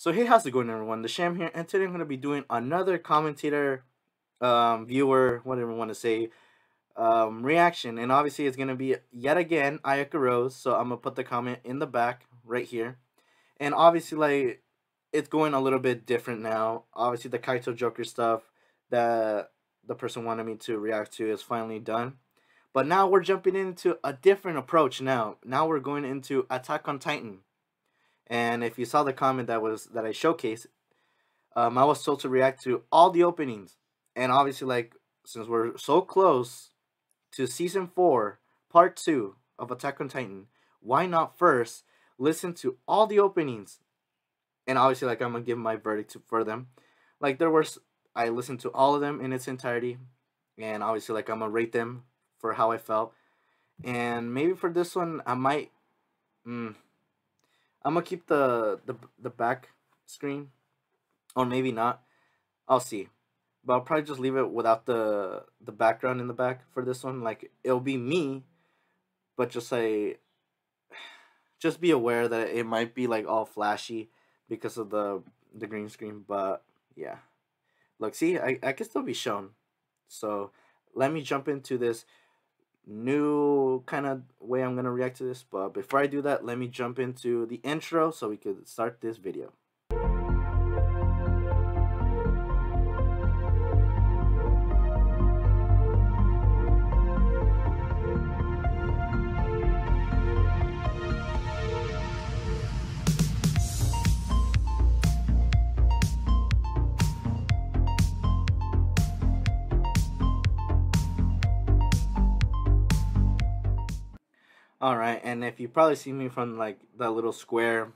So hey, how's it going everyone? The Sham here, and today I'm going to be doing another commentator, um, viewer, whatever you want to say, um, reaction. And obviously it's going to be, yet again, Ayaka Rose. So I'm going to put the comment in the back, right here. And obviously, like, it's going a little bit different now. Obviously the Kaito Joker stuff that the person wanted me to react to is finally done. But now we're jumping into a different approach now. Now we're going into Attack on Titan and if you saw the comment that was that I showcased, um, I was told to react to all the openings. And obviously, like since we're so close to season four, part two of Attack on Titan, why not first listen to all the openings? And obviously, like I'm gonna give my verdict for them. Like there was, I listened to all of them in its entirety, and obviously, like I'm gonna rate them for how I felt. And maybe for this one, I might. Mm, I'm gonna keep the the the back screen, or maybe not. I'll see, but I'll probably just leave it without the the background in the back for this one. Like it'll be me, but just say, just be aware that it might be like all flashy because of the the green screen. But yeah, look, see, I I can still be shown. So let me jump into this new kind of way I'm going to react to this. But before I do that, let me jump into the intro so we could start this video. All right, and if you probably see me from like that little square,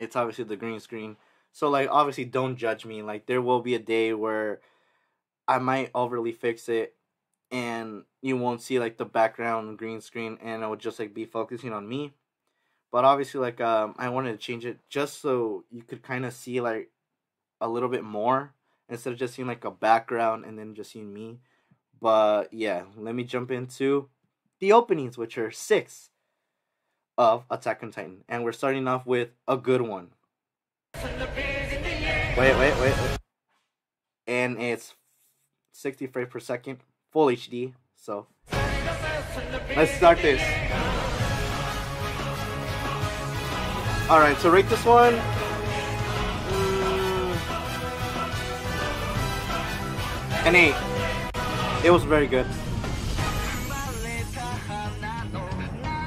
it's obviously the green screen. So like obviously don't judge me. Like there will be a day where I might overly fix it and you won't see like the background green screen and it will just like be focusing on me. But obviously like um I wanted to change it just so you could kind of see like a little bit more instead of just seeing like a background and then just seeing me. But yeah, let me jump into the openings which are six of Attack on Titan. And we're starting off with a good one. Wait, wait, wait. And it's 60 frames per second, full HD. So let's start this. Alright, so rate this one. Mm, an 8. It was very good.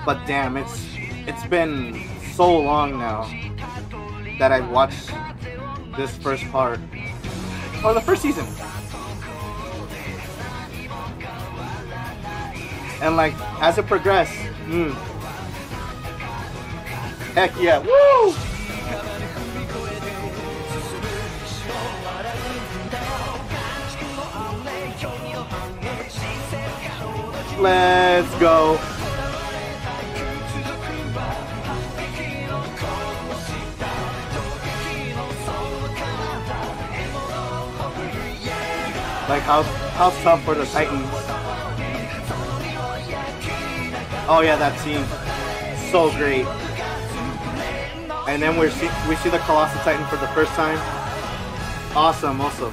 But damn, it's it's been so long now that I've watched this first part. Or the first season. And like, as it progressed, mm, heck yeah, woo! Let's go. Like how how tough for the Titans. Oh yeah, that team, so great. And then we see we see the Colossal Titan for the first time. Awesome, also.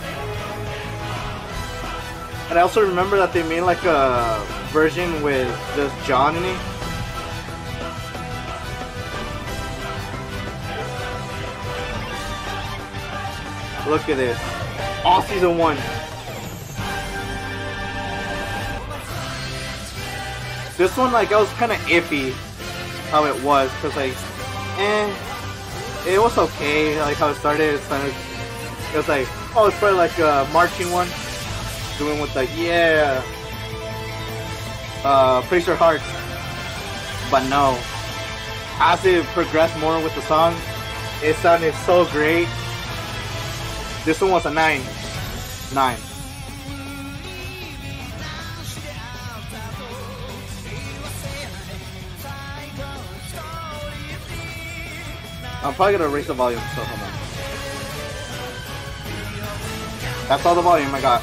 And I also remember that they made like a version with just John in it. Look at this. All season one. This one, like, I was kind of iffy how it was, because, like, eh, it was okay, like, how it started, it's kind of, it was like, oh, it's probably like a marching one, doing with, like, yeah, uh, Praise Your Heart, but no, as it progressed more with the song, it sounded so great, this one was a 9, 9. I'm probably gonna raise the volume, so hold on. That's all the volume I got.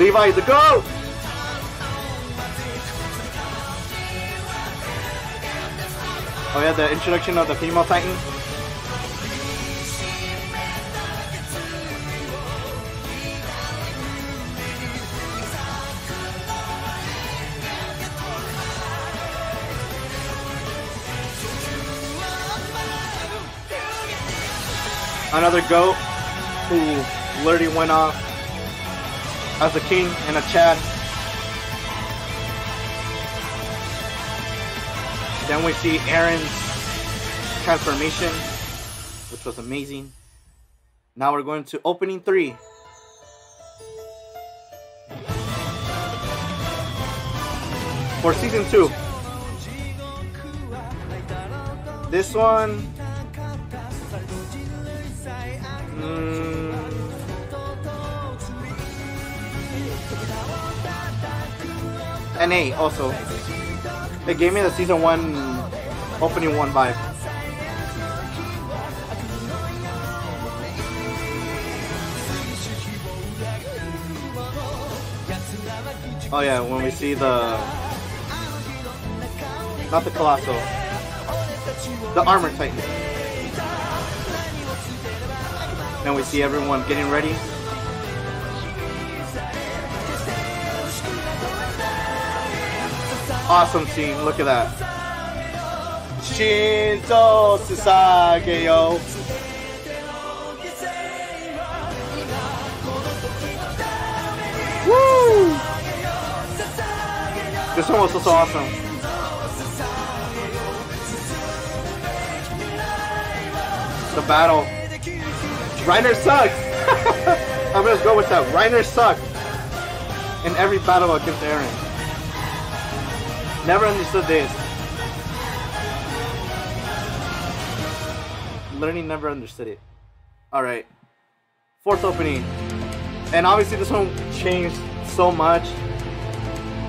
Levi, the go! Oh yeah, the introduction of the female Titan. Another goat who literally went off as a king and a Chad. Then we see Eren's transformation, which was amazing. Now we're going to opening three. For season two. This one. Mm, an A also. It gave me the season one opening one vibe. Oh yeah, when we see the not the colossal, the armor titan. Then we see everyone getting ready. Awesome scene. Look at that. Shinzo. Woo! This one was so awesome. The battle. Reiner sucks! I'm gonna go with that. Reiner sucks in every battle against Eren. Never understood this. Learning never understood it. Alright. Fourth opening. And obviously this one changed so much.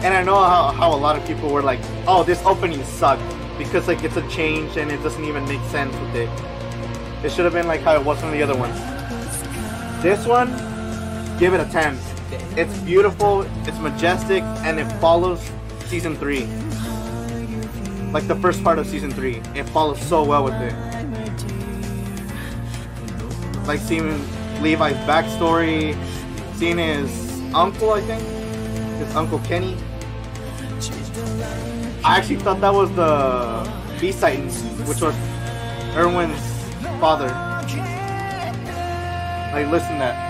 And I know how, how a lot of people were like, oh, this opening sucked. Because like it's a change and it doesn't even make sense with it. It should have been like how it was from the other ones. This one, give it a 10. It's beautiful, it's majestic, and it follows season 3. Like the first part of season 3. It follows so well with it. Like seeing Levi's backstory, seeing his uncle, I think. His uncle Kenny. I actually thought that was the Titan, which was Erwin's father. Like, listen to that.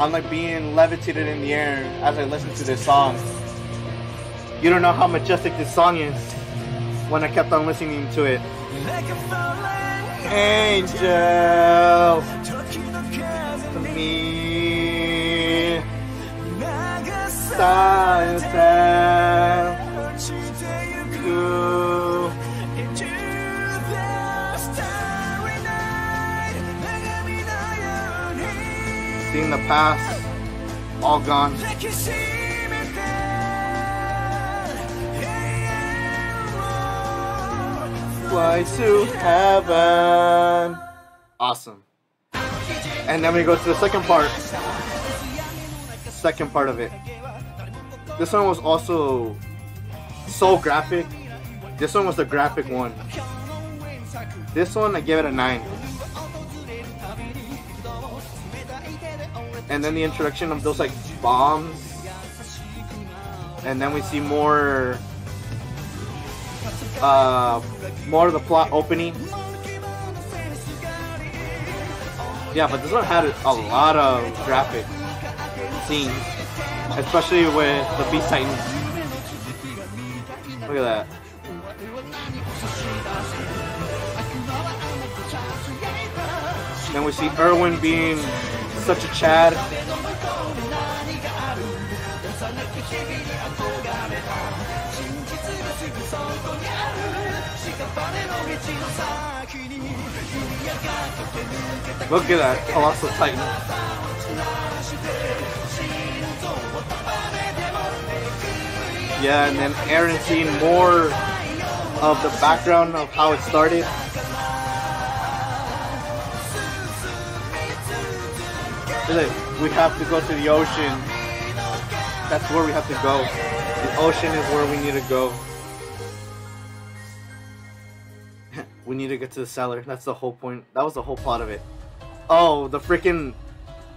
I'm like being levitated in the air as I listen to this song. You don't know how majestic this song is when I kept on listening to it. Angel to me. Sunset seeing the past all gone. Fly to heaven. Awesome. And then we go to the second part. Second part of it. This one was also so graphic. This one was the graphic one. This one I give it a 9. And then the introduction of those like bombs. And then we see more uh more of the plot opening. Yeah but this one had a lot of graphic scenes especially with the beast titan. Look at that. Then we see Erwin being such a Chad. Look at that, Colossal Titan. Yeah, and then Eren seeing more of the background of how it started. We have to go to the ocean. That's where we have to go. The ocean is where we need to go. We need to get to the cellar. That's the whole point. That was the whole plot of it. Oh, the freaking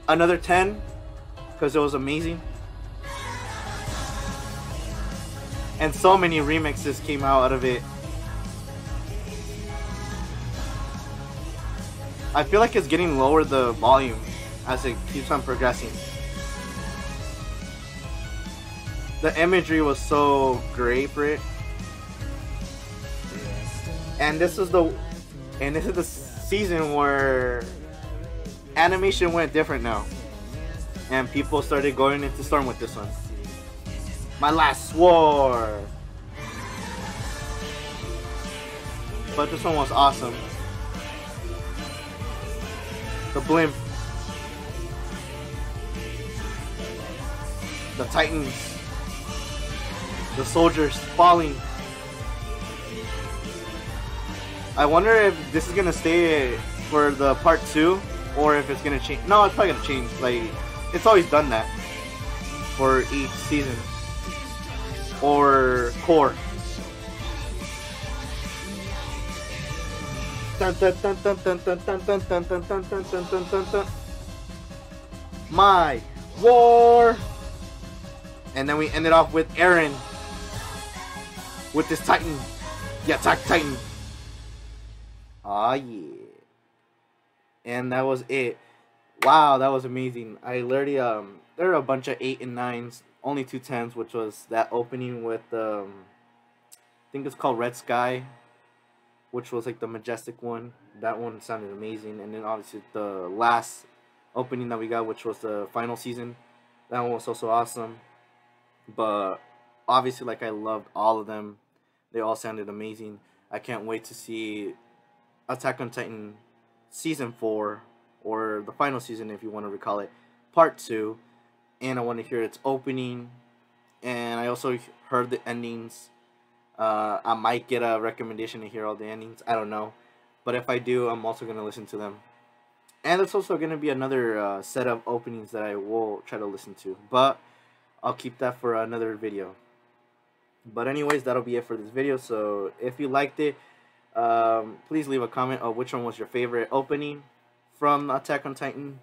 another 10 because it was amazing. And so many remixes came out of it. I feel like it's getting lower the volume as it keeps on progressing. The imagery was so great for it. And this is the and this is the season where animation went different now. And people started going into storm with this one. My last war. But this one was awesome. The blimp. The titans. The soldiers falling. I wonder if this is gonna stay for the part two, or if it's gonna change. No, it's probably gonna change. Like, it's always done that for each season or cour. My war. And then we ended off with Eren with this Titan. The attack Titan. Ah yeah. And that was it. Wow, that was amazing. I literally um there are a bunch of eight and nines, only two tens, which was that opening with um I think it's called Red Sky, which was like the majestic one. That one sounded amazing. And then obviously the last opening that we got, which was the final season. That one was also awesome. But obviously like I loved all of them. They all sounded amazing. I can't wait to see Attack on Titan season 4 or the final season if you want to recall it part 2 and I want to hear its opening. And I also heard the endings. Uh, I might get a recommendation to hear all the endings. I don't know. But if I do I'm also going to listen to them. And there's also going to be another uh, set of openings that I will try to listen to. But I'll keep that for another video but anyways that'll be it for this video so if you liked it um, please leave a comment of which one was your favorite opening from Attack on Titan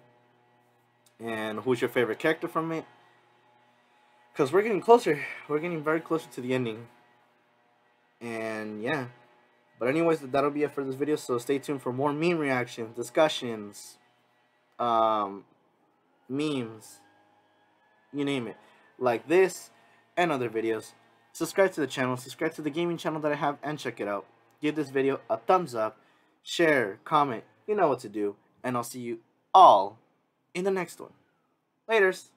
and who's your favorite character from it. Because we're getting closer. We're getting very closer to the ending. And yeah. But anyways, that'll be it for this video. So stay tuned for more meme reactions, discussions, um, memes, you name it. Like this and other videos. Subscribe to the channel, subscribe to the gaming channel that I have, and check it out give this video a thumbs up, share, comment, you know what to do, and I'll see you all in the next one. Laters.